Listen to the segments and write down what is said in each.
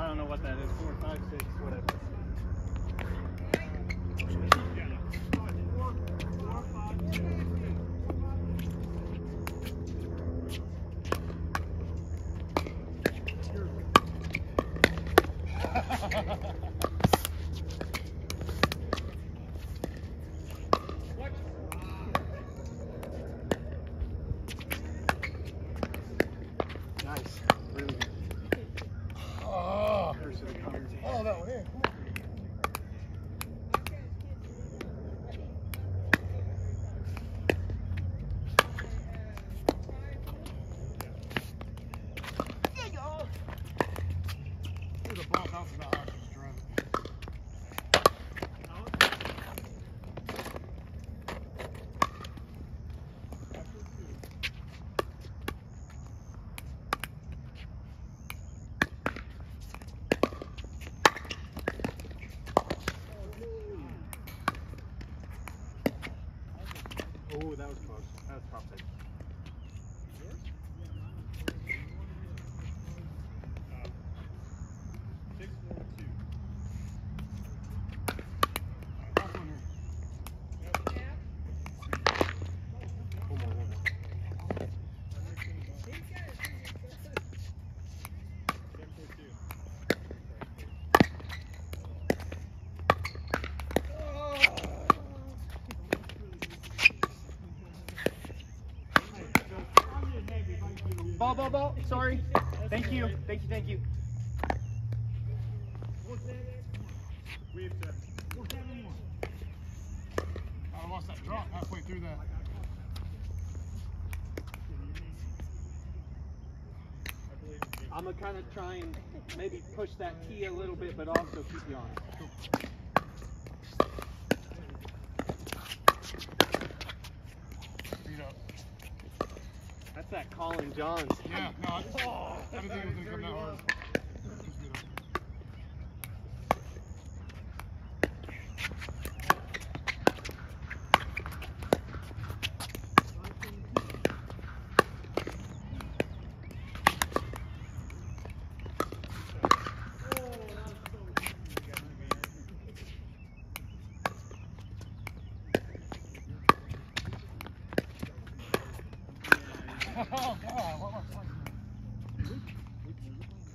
I don't know what that is. Four, five, six, whatever. Nice. Really good. Oh, There's the cover. oh, that one in. Ooh, the ball bounces out hard, just drive it. Oh, that was close. That was top. Last one here. One more, one more. Ball, ball, ball. Sorry. Thank you. Thank you. Thank you. Oh, I lost that drop halfway through that. I'm gonna kind of try and maybe push that key a little bit, but also keep you honest. Speed up. That's that Collin Johns. Yeah, no, I, I didn't think it was gonna come that hard. Speed up. Oh God, what was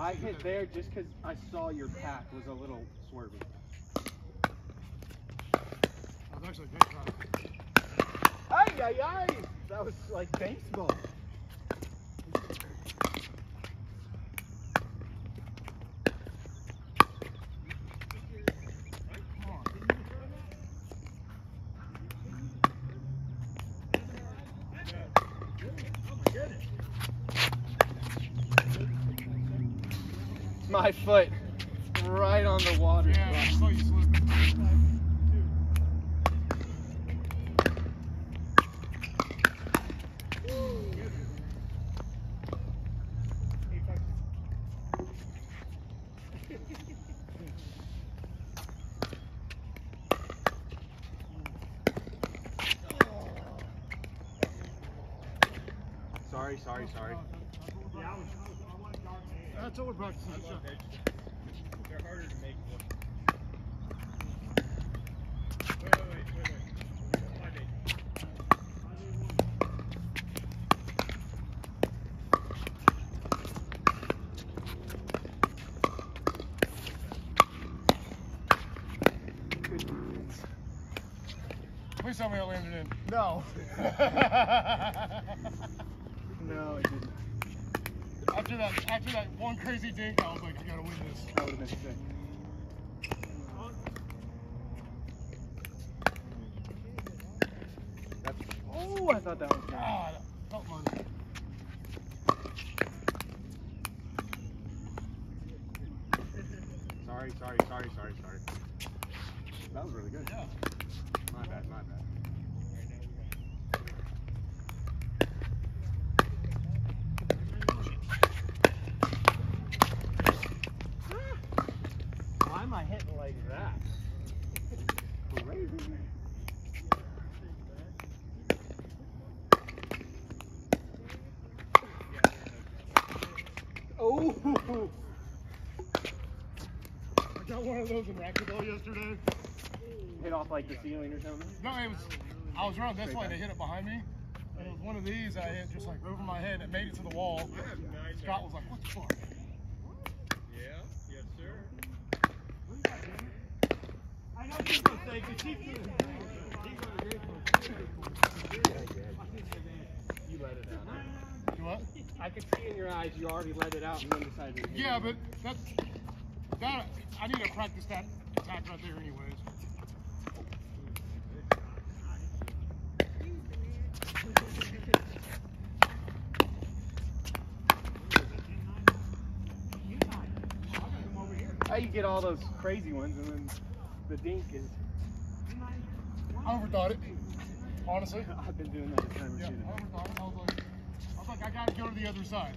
I hit there just because I saw your path was a little swervy. That was actually a good. Ay, ay, ay! That was like baseball. My foot right on the water. Yeah, I saw you slip. Sorry, sorry, sorry. That's what we're practicing. They're harder to make. though. Wait, wait, wait, wait, wait. Five eight. Please tell me I landed in. No. No, it didn't. After that, after that one crazy dink, I was like, I gotta win this. That would have been sick. Oh, I thought that was good. God, felt mine. Sorry, sorry, sorry, sorry, sorry. That was really good. Yeah. My bad, my bad. Why am I hitting like that? Crazy. Shot one of those in racquetball yesterday. Hit off like the ceiling or something. No, it was. I was running this way. They hit it behind me, and it was one of these I hit just like over my head. and It made it to the wall. I have nine Scott was like, "What the fuck?" Yeah, yes, sir. I know he's gonna say because he's doing. You let it out. Do what? I could see in your eyes you already let it out and then decided to hit Yeah, it. But that I need to practice that attack right there, anyways. How you get all those crazy ones and then the dink is. I overthought it. Honestly. I've been doing that a time Yeah. I overthought it. I was like, I was like, I gotta go to the other side.